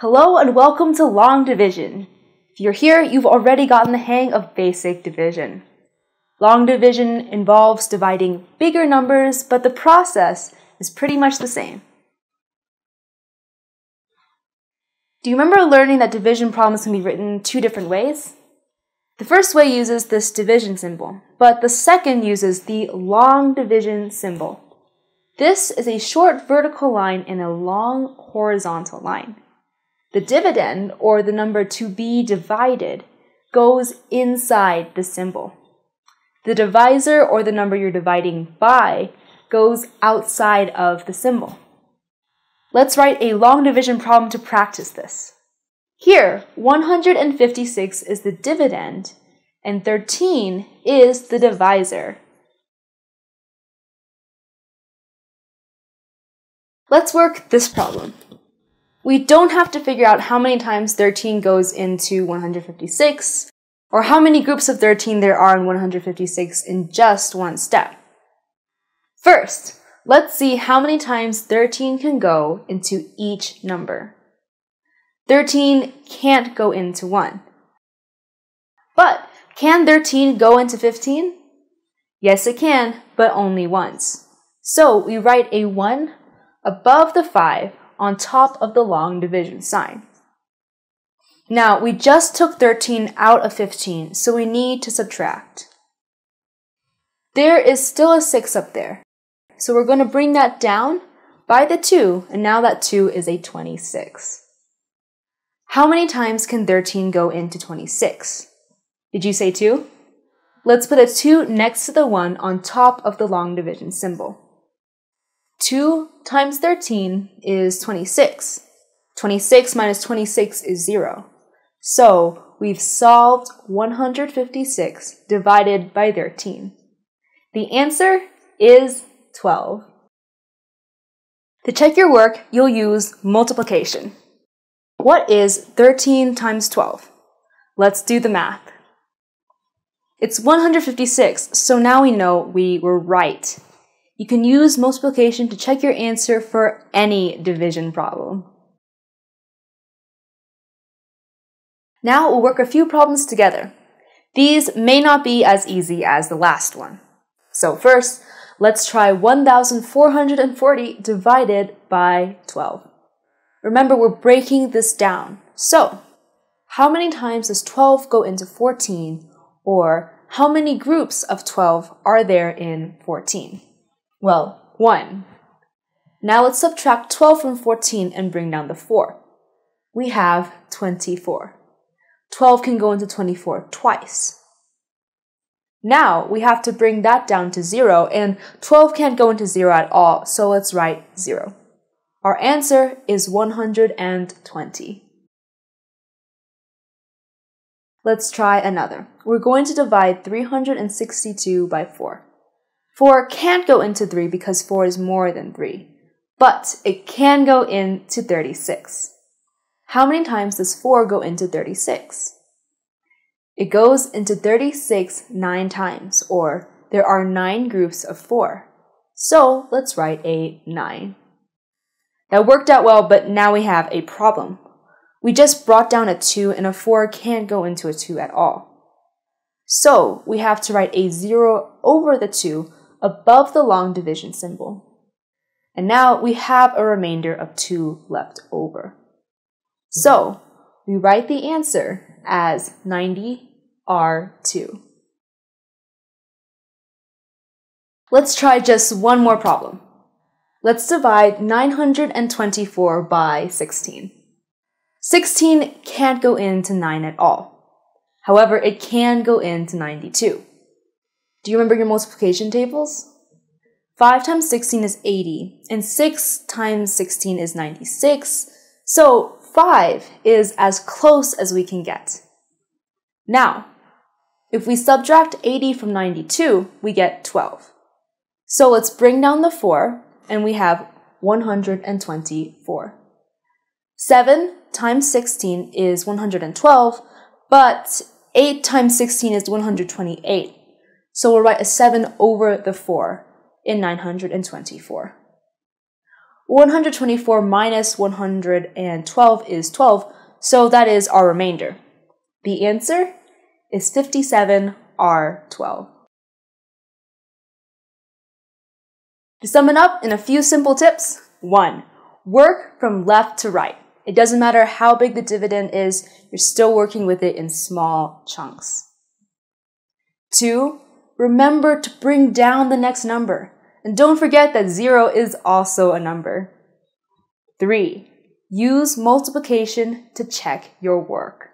Hello and welcome to long division. If you're here, you've already gotten the hang of basic division. Long division involves dividing bigger numbers, but the process is pretty much the same. Do you remember learning that division problems can be written two different ways? The first way uses this division symbol, but the second uses the long division symbol. This is a short vertical line and a long horizontal line. The dividend, or the number to be divided, goes inside the symbol. The divisor, or the number you're dividing by, goes outside of the symbol. Let's write a long division problem to practice this. Here, 156 is the dividend and 13 is the divisor. Let's work this problem. We don't have to figure out how many times 13 goes into 156 or how many groups of 13 there are in 156 in just one step. First, let's see how many times 13 can go into each number. 13 can't go into 1. But can 13 go into 15? Yes, it can, but only once. So we write a 1 above the 5 on top of the long division sign. Now, we just took 13 out of 15, so we need to subtract. There is still a 6 up there, so we're going to bring that down by the 2, and now that 2 is a 26. How many times can 13 go into 26? Did you say 2? Let's put a 2 next to the 1 on top of the long division symbol. 2 times 13 is 26. 26 minus 26 is 0. So we've solved 156 divided by 13. The answer is 12. To check your work, you'll use multiplication. What is 13 times 12? Let's do the math. It's 156, so now we know we were right. You can use multiplication to check your answer for any division problem. Now we'll work a few problems together. These may not be as easy as the last one. So first, let's try 1,440 divided by 12. Remember, we're breaking this down. So, how many times does 12 go into 14? Or how many groups of 12 are there in 14? Well, 1. Now let's subtract 12 from 14 and bring down the 4. We have 24. 12 can go into 24 twice. Now we have to bring that down to 0, and 12 can't go into 0 at all, so let's write 0. Our answer is 120. Let's try another. We're going to divide 362 by 4. 4 can't go into 3 because 4 is more than 3, but it can go into 36. How many times does 4 go into 36? It goes into 36 nine times, or there are nine groups of 4. So let's write a 9. That worked out well, but now we have a problem. We just brought down a 2 and a 4 can't go into a 2 at all. So we have to write a 0 over the 2 above the long division symbol. And now we have a remainder of 2 left over. So we write the answer as 90R2. Let's try just one more problem. Let's divide 924 by 16. 16 can't go into 9 at all. However, it can go into 92. Do you remember your multiplication tables? 5 times 16 is 80, and 6 times 16 is 96, so 5 is as close as we can get. Now, if we subtract 80 from 92, we get 12. So let's bring down the 4 and we have 124. 7 times 16 is 112, but 8 times 16 is 128. So we'll write a 7 over the 4 in 924. 124 minus 112 is 12, so that is our remainder. The answer is 57R12. To sum it up in a few simple tips 1. Work from left to right. It doesn't matter how big the dividend is, you're still working with it in small chunks. 2. Remember to bring down the next number. And don't forget that 0 is also a number. 3. Use multiplication to check your work.